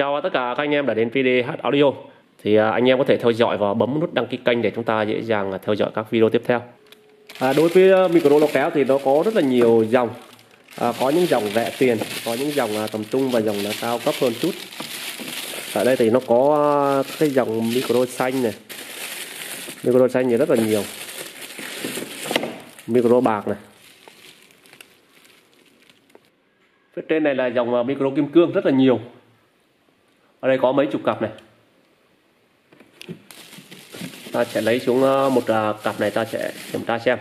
Chào tất cả các anh em đã đến VDH Audio. Thì à, anh em có thể theo dõi và bấm nút đăng ký kênh để chúng ta dễ dàng à, theo dõi các video tiếp theo. À, đối với à, micro lọc kéo thì nó có rất là nhiều dòng. À, có những dòng rẻ tiền, có những dòng tầm trung và dòng là cao cấp hơn chút. Tại đây thì nó có cái dòng micro xanh này. Micro xanh thì rất là nhiều. Micro bạc này. Phía trên này là dòng micro kim cương rất là nhiều ở đây có mấy chục cặp này. Ta sẽ lấy xuống ờ, một ờ, cặp này ta sẽ kiểm tra xem.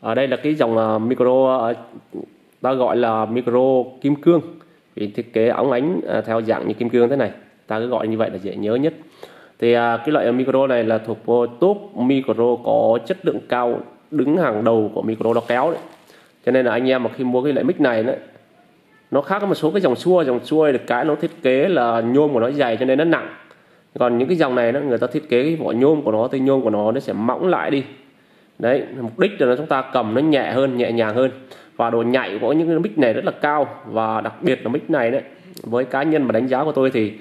Ở đây là cái dòng ờ, micro ta gọi là micro kim cương. Vì thiết kế ống ánh theo dạng như kim cương thế này, ta cứ gọi như vậy là dễ nhớ nhất. Thì cái loại micro này là thuộc vô top micro có chất lượng cao, đứng hàng đầu của micro đo kéo đấy. Cho nên là anh em mà khi mua cái loại mic này đấy nó khác với một số cái dòng xua. Dòng xua được cái nó thiết kế là nhôm của nó dày cho nên nó nặng. Còn những cái dòng này nó, người ta thiết kế cái vỏ nhôm của nó, thì nhôm của nó nó sẽ mỏng lại đi. Đấy, mục đích là chúng ta cầm nó nhẹ hơn, nhẹ nhàng hơn. Và độ nhạy của những cái mic này rất là cao. Và đặc biệt là mic này đấy, với cá nhân mà đánh giá của tôi thì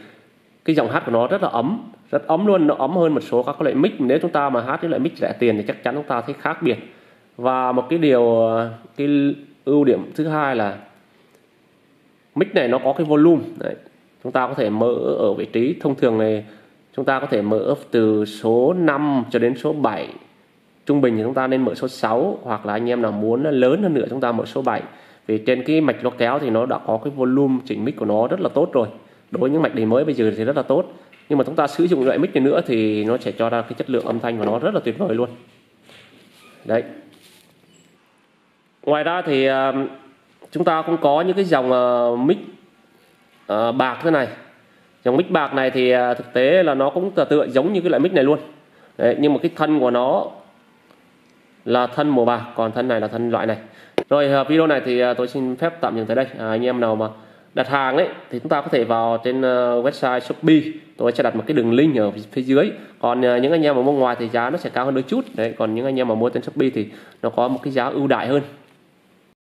cái dòng hát của nó rất là ấm, rất ấm luôn. Nó ấm hơn một số các loại mic. Nếu chúng ta mà hát với loại mic rẻ tiền thì chắc chắn chúng ta thấy khác biệt. Và một cái điều ờ, cái ưu điểm thứ hai là mic này nó có cái volume, đấy. Chúng ta có thể mở ở vị trí thông thường này. Chúng ta có thể mở từ số 5 cho đến số 7 trung bình thì chúng ta nên mở số 6 hoặc là anh em nào muốn lớn hơn nữa chúng ta mở số 7 vì trên cái mạch loa kéo thì nó đã có cái volume chỉnh mic của nó rất là tốt rồi. Đối với những mạch đề mới bây giờ thì rất là tốt. Nhưng mà chúng ta sử dụng loại mic này nữa thì nó sẽ cho ra cái chất lượng âm thanh của nó rất là tuyệt vời luôn. Đấy. Ngoài ra thì à, chúng ta cũng có những cái dòng uh, mic uh, bạc thế này. Dòng mic bạc này thì uh, thực tế là nó cũng tựa giống như cái loại mic này luôn. Đấy, nhưng mà cái thân của nó là thân màu bạc còn thân này là thân loại này. Rồi uh, video này thì uh, tôi xin phép tạm dừng tới đây. À, anh em nào mà đặt hàng ấy thì chúng ta có thể vào trên uh, website Shopee. Tôi sẽ đặt một cái đường link ở phía dưới. Còn uh, những anh em mà mua ngoài thì giá nó sẽ cao hơn đôi chút. Đấy còn những anh em mà mua trên Shopee thì nó có một cái giá ưu đại hơn.